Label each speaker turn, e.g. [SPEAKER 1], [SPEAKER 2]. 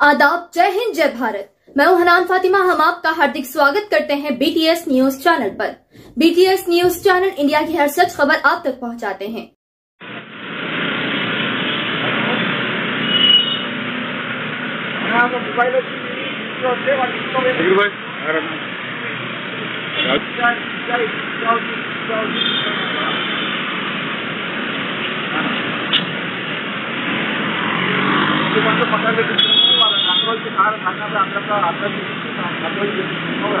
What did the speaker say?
[SPEAKER 1] आदाब, जय हिंद, जय भारत। मैं हूँ हनान फातिमा, हम आपका हार्दिक स्वागत करते हैं बीटीएस न्यूज़ चैनल पर। बीटीएस न्यूज़ चैनल इंडिया की हर सच खबर आप तक पहुंचाते हैं।
[SPEAKER 2] पकड़ సార్ అన్నప్పుడు అక్కడ అర్థం చేసుకుంటాం అర్థం చేసుకుంటాం